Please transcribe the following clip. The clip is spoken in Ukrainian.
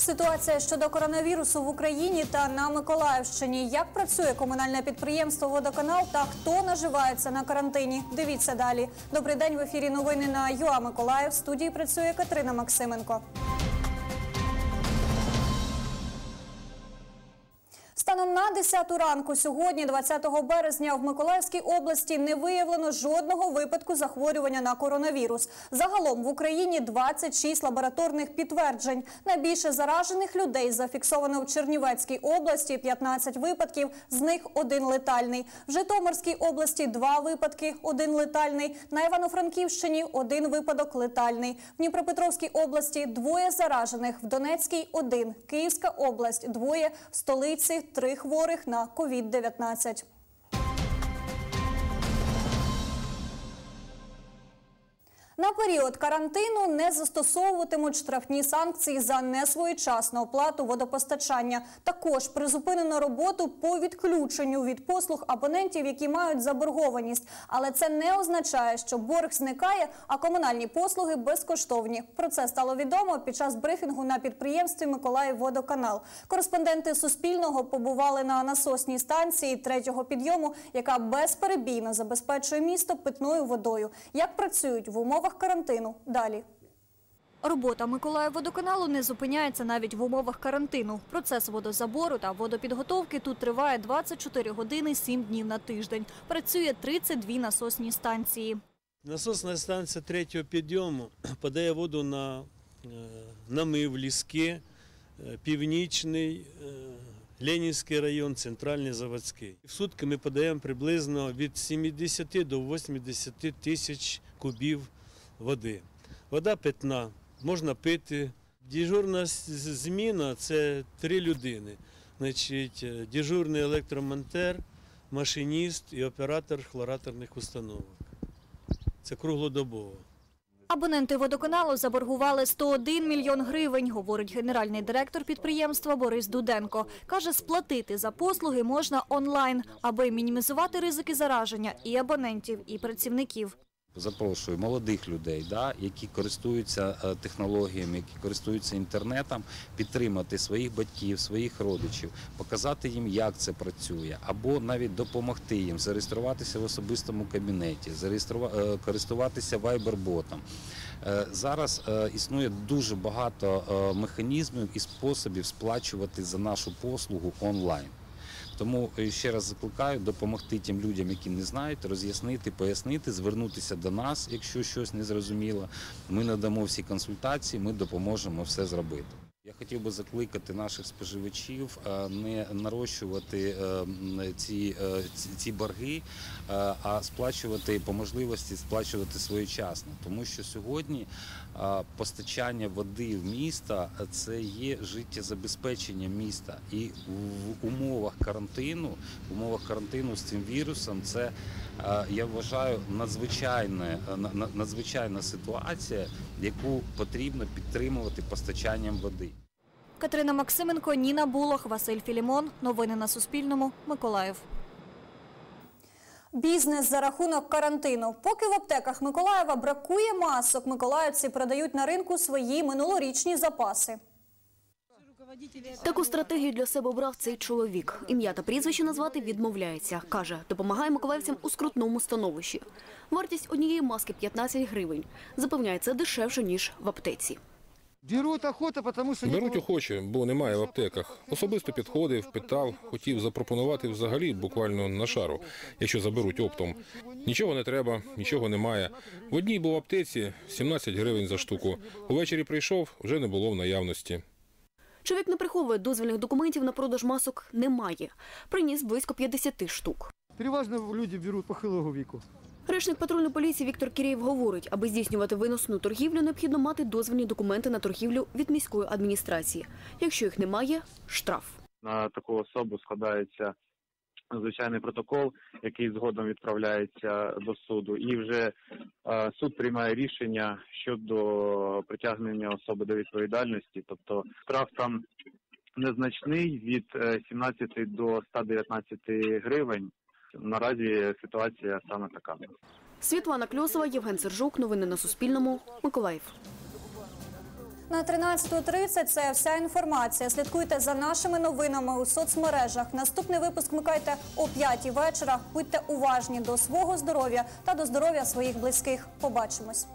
Ситуація щодо коронавірусу в Україні та на Миколаївщині. Як працює комунальне підприємство Водоканал та хто наживається на карантині? Дивіться далі. Добрий день в ефірі. Новини на ЮА Миколаїв. В студії працює Катерина Максименко. Станом на 10 ранку сьогодні, 20 березня, в Миколаївській області не виявлено жодного випадку захворювання на коронавірус. Загалом в Україні 26 лабораторних підтверджень. Найбільше заражених людей зафіксовано в Чернівецькій області 15 випадків, з них один летальний. В Житомирській області два випадки, один летальний. На Івано-Франківщині один випадок летальний. В Дніпропетровській області двоє заражених, в Донецькій один. Київська область двоє, в столиці три хворих на COVID-19. На період карантину не застосовуватимуть штрафні санкції за несвоєчасну оплату водопостачання. Також призупинено роботу по відключенню від послуг абонентів, які мають заборгованість. Але це не означає, що борг зникає, а комунальні послуги безкоштовні. Про це стало відомо під час брифінгу на підприємстві Миколаївводоканал. Кореспонденти Суспільного побували на насосній станції третього підйому, яка безперебійно забезпечує місто питною водою. Як працюють в умовах карантину? Далі. Робота Миколаївводоканалу не зупиняється навіть в умовах карантину. Процес водозабору та водопідготовки тут триває 24 години 7 днів на тиждень. Працює 32 насосні станції. Насосна станція третього підйому подає воду на е, намив, ліски, е, північний, е, Ленінський район, центральний заводський. В сутки ми подаємо приблизно від 70 до 80 тисяч кубів води. Вода питна, можна пити. Дежурна з- зміна це три людини. Значить, е, дежурний електромонтер, машиніст і оператор хлораторних установок. Це круглодобово. Абоненти водоканалу заборгували 101 мільйон гривень, говорить генеральний директор підприємства Борис Дуденко. Каже, сплатити за послуги можна онлайн, аби мінімізувати ризики зараження і абонентів, і працівників. Запрошую молодих людей, да, які користуються е, технологіями, які користуються інтернетом, підтримати своїх батьків, своїх родичів, показати їм, як це працює, або навіть допомогти їм зареєструватися в особистому кабінеті, е, користуватися вайбер-ботом. Е, Зараз існує дуже багато механізмів і способів сплачувати за нашу послугу онлайн. Тому е, ще раз закликаю допомогти тим людям, які не знають, роз'яснити, пояснити, звернутися до нас, якщо щось не зрозуміло. Ми надамо всі консультації, ми допоможемо все зробити. Я хотів би закликати наших споживачів е, не нарощувати е, ці, е, ці- ці борги, а сплачувати по можливості сплачувати своєчасно, тому що сьогодні постачання води в міста це є життєзабезпечення міста, і в умовах карантину, в умовах карантину з цим вірусом, це я вважаю надзвичайне, е, на- на- надзвичайна ситуація, яку потрібно підтримувати постачанням води. Катерина Максименко, Ніна Булох, Василь Філімон. Новини на Суспільному. Миколаїв. Бізнес за рахунок карантину. Поки в аптеках Миколаєва бракує масок, миколаївці продають на ринку свої минулорічні запаси. Таку стратегію для себе обрав цей чоловік. Ім'я та прізвище назвати відмовляється. Каже, допомагає миколаївцям у скрутному становищі. Вартість однієї маски 15 гривень. Запевняє, це дешевше, ніж в аптеці. Беруть охота, тому що Беруть охоче, бо немає в аптеках. Особисто підходив, питав, хотів запропонувати взагалі буквально на шару, якщо заберуть оптом. Нічого не треба, нічого немає. В одній був аптеці 17 гривень за штуку. Увечері прийшов, вже не було в наявності. Чоловік не приховує дозвільних документів на продаж масок немає. Приніс близько 50 штук. Переважно люди беруть похилого віку. Речник патрульної поліції Віктор Кірєєв говорить, аби здійснювати виносну торгівлю, необхідно мати дозвільні документи на торгівлю від міської адміністрації. Якщо їх немає, штраф. на таку особу складається звичайний протокол, який згодом відправляється до суду, і вже е, суд приймає рішення щодо притягнення особи до відповідальності. Тобто штраф там незначний від е, 17 до 119 гривень. Наразі ситуація саме така. Світлана Кльосова, Євген Сержук. Новини на Суспільному. Миколаїв. На на 13.30 – це вся інформація. Слідкуйте за нашими новинами у соцмережах. Наступний випуск микайте о 5 вечора. Будьте уважні до свого здоров'я та до здоров'я своїх близьких. Побачимось.